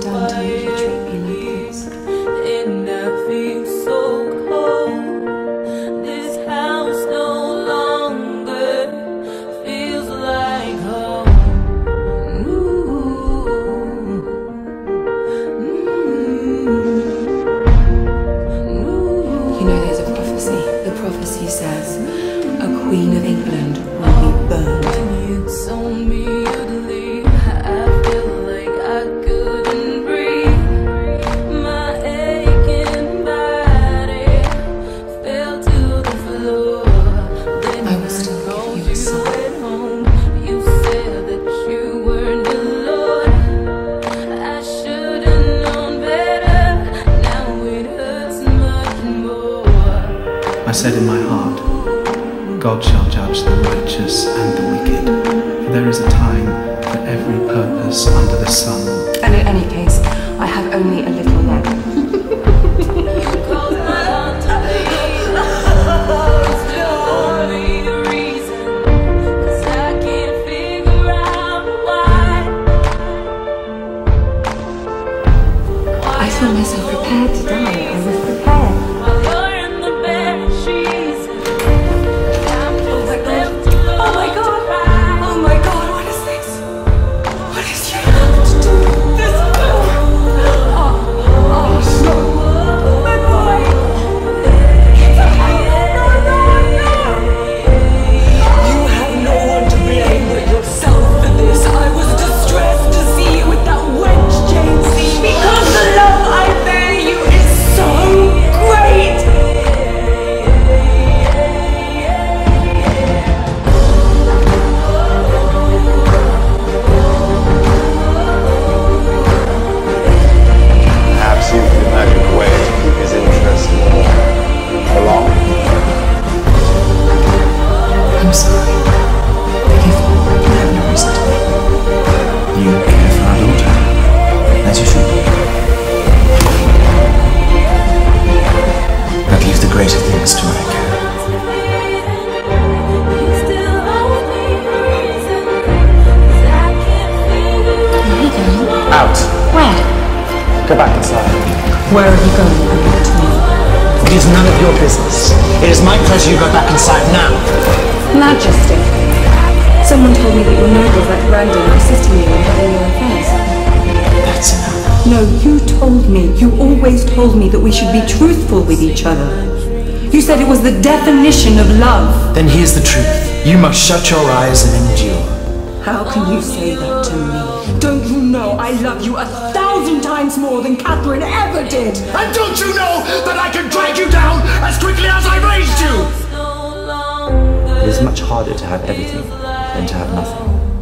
I done to make you treat me like this? And I feel so cold. This house no longer feels like home. Ooh. Ooh. You know, there's a prophecy. The prophecy says a queen of England will be burned. You told me you'd leave. I said in my heart, God shall judge the righteous and the wicked, for there is a time for every purpose under the sun. And in any case, I have only a little left. I saw myself prepared to die. Go back inside. Where are you going? To me. It is none of your business. It is my pleasure you go back inside now. Majesty. Someone told me that your nobles like Brandon are assisting you in having your affairs. That's enough. No, you told me, you always told me that we should be truthful with each other. You said it was the definition of love. Then here's the truth. You must shut your eyes and endure. How can you say that to me? Don't know I love you a thousand times more than Catherine ever did? And don't you know that I can drag you down as quickly as I raised you? It is much harder to have everything than to have nothing.